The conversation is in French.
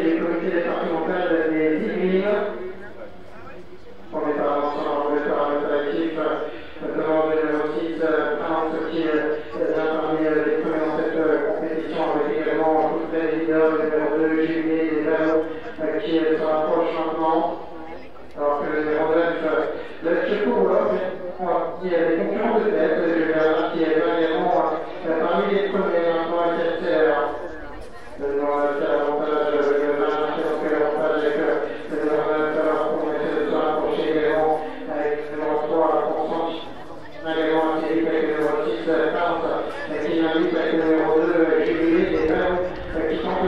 les comités départementales euh, des Yvelines. On est par avance le paramétratif, notamment de l'Antis, Prince qui est parmi les premiers dans cette euh, compétition, avec également toutes les leaders, le numéro 2, Jubilé, les Valo, euh, qui se rapprochent maintenant. Alors que le numéro 9 le cours, mais il y a des concurrents de tête.